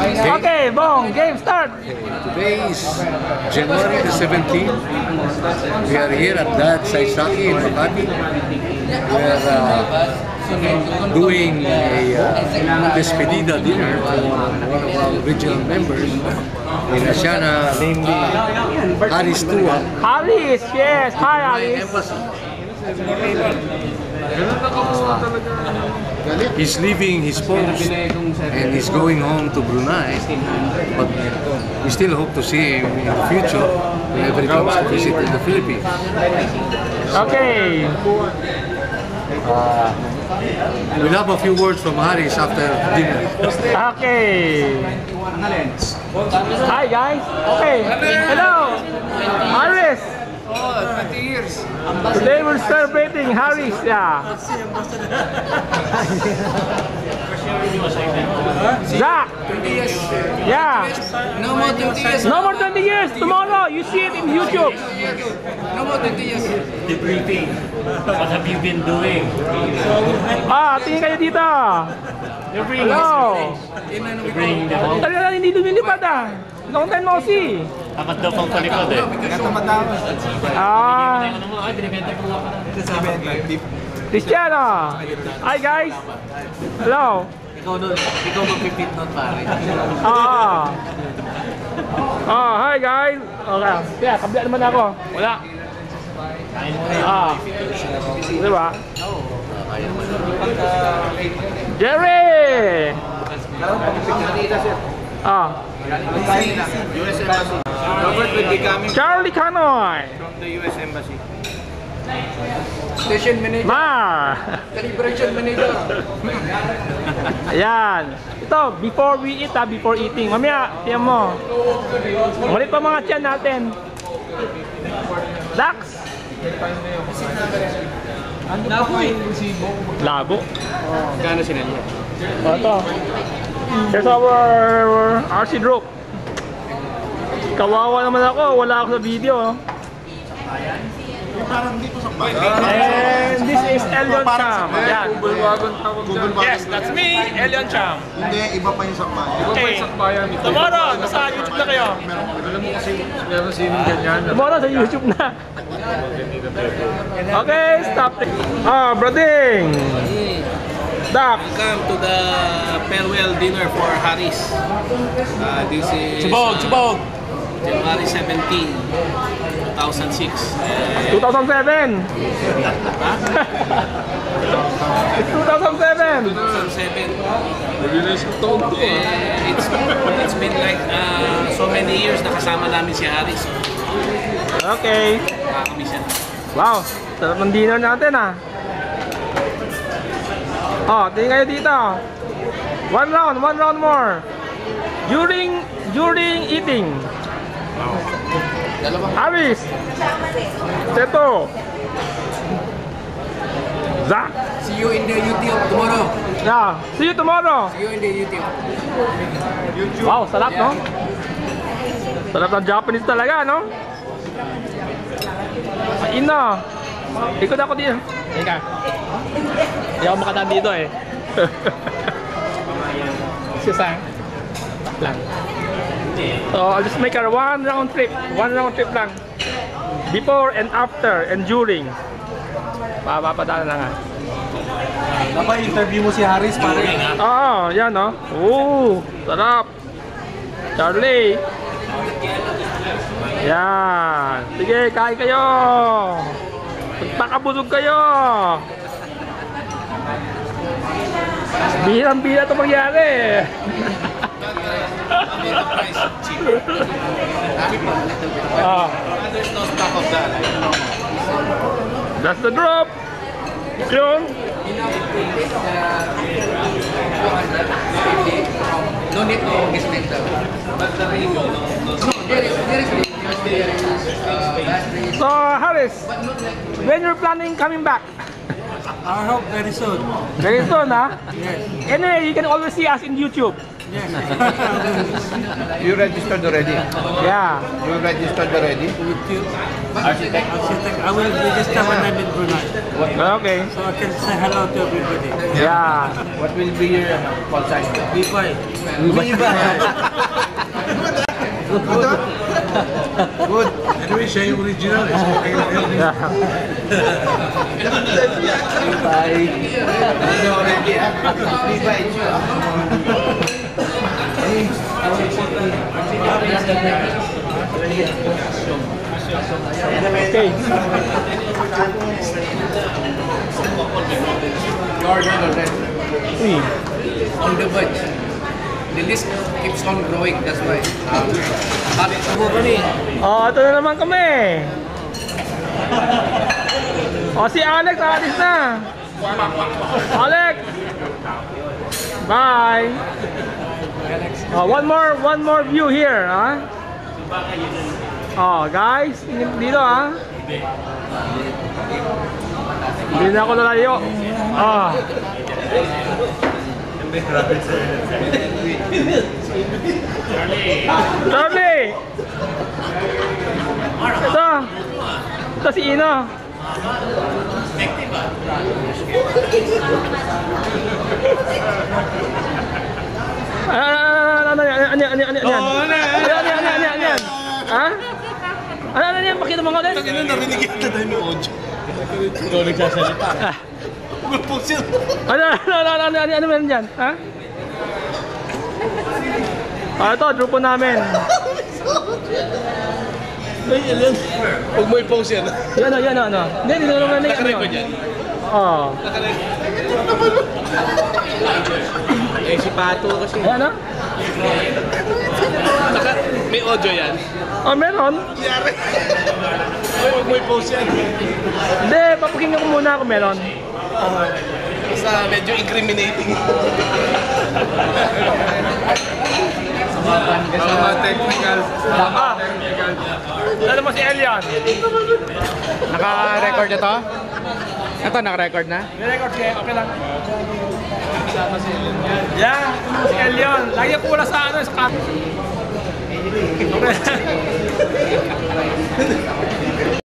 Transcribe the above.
Okay, bong, game start. Today is January the 17th. We are here at Dad Saisaki in Makati. We are uh, doing a uh, despedida dinner for one of our original members in Asiana, namely Aris Tua. Alice, yes. Hi, Alice. He's leaving his post and he's going home to Brunei. But we still hope to see him in the future whenever he comes to visit in the Philippines. Okay. Uh, we'll have a few words from Haris after dinner. Okay. Hi, guys. Okay. Hello. Iris. Oh, 20 years. Today we're celebrating Harris. Yeah. Zach. 20 years. Yeah. No more 20 years. No more 20 years. Tomorrow, you see it in YouTube. No more 20 years. debriefing. What have you been doing? Ah, tingin kayo dito. Hello. Bring them home. Talaga hindi lumilipad ah. Long time no see. Apat daw pang palikod eh. Ah, nga pala. Cristiano. Hi guys. Hello. Ikaw nun, ikaw magpipit nun pare. Ah. Ah, hi guys. Okay. Kaya, kabila naman ako. Wala. Ah. Di ba? Jerry! Ah. Robert will be coming Charlie Canoy! from the US Embassy. Station manager, Mar! calibration manager. Ayan. Ito, before we eat ha, before eating. Mamaya, tiyan mo. Ulit pa mga tiyan natin. Dax! Lago. Gano sinalya? Oh, ito. Here's our RC group. Kawawa naman ako, wala ako sa video. And this is Elion Cham. Yan. Yes, that's me, Elion Cham. Hindi, iba pa yung sakma. Okay. Tomorrow, nasa YouTube na kayo. Tomorrow sa YouTube na. Okay, stop. Ah, Brading. Dax. Welcome to the farewell dinner for Harris. Uh, this is Chubog, uh, chubog! January 17, 2006. Uh, 2007. It's 2007. 2007. Eh, it's, it's been like uh, so many years na kasama namin si Harris. Okay. Nakakamiss. Wow, sarap ng dinner natin ah. Oh, tingin kayo dito. One round, one round more. During during eating. Aris. Teto. Zach. See you in the YouTube tomorrow. Yeah. See you tomorrow. See you in the YouTube. Wow, sarap no? Sarap ng Japanese talaga, no? Kain na. Ikot ako dito. Teka. Hindi ako makadaan dito eh. Sisa. Lang. So, I'll just make a one round trip. One round trip lang. Before and after and during. Papapadala lang ah. Dapat interview mo si Harris pare. Oo, yan oh. Oo, sarap. Charlie. Yan. Sige, kain kayo. Magpakabusog kayo. Bihirang-bihira ito mangyari. ah, There's no stock of that. that's the drop. Yun. No need to dismantle. But the radio, no, there is, there is, there is, uh, So, Harris, when you're planning coming back? I hope very soon. Very soon, ha? Anyway, you can always see us in YouTube. Yes. You registered already? Yeah. You registered already? Architect, Architect. I will register when I'm in Brunei. Okay. So I can say hello to everybody. Yeah. What will be your call sign? Be quiet. Umiiba. Good. Anyway, siya yung original. Eh. Okay lang yun. Yeah. Bye. Okay. Uy. On the verge. The list keeps on growing, that's why. Um, hot mo. Oh, ito na naman kami. Oh, si Alex, alis na. Alex. Bye. Oh, one more, one more view here, ha? Oh, guys, dito, ha? Hindi na ako lalayo. Ah. Charlie! Ito! Ito si Ino! Ano, ano, ano, ano, ano, ano, ano, ano, ano, ano, ano, ano, ano, ano? Ha? Ano, ano, yan? Pakita mo nga ulit. Ano narinig kita tayo ng audio? Ikaw nagsasalita. Ah. Mag-post yun. Ano, ano, ano, ano, ano, ano, ano meron dyan? Ha? Ah, ito, grupo namin. Ay, alam. Huwag mo i-post yan. Yan, yan, ano. Hindi, hindi naman na yan. Nakarecord yan. Oo. Eh, si Pato kasi. Ayan, ano? Naka, may audio yan. Oh, meron. Yari. Ay, huwag mo i-post yan. Hindi, papakinggan ko muna kung meron. Basta medyo incriminating. Mga technical. Ah! Ano mo si Elian? Naka-record na to? Ito, naka-record na? Nirecord siya, okay lang. Yeah, si Elian. Lagi ko wala sa ano, sa. Okay.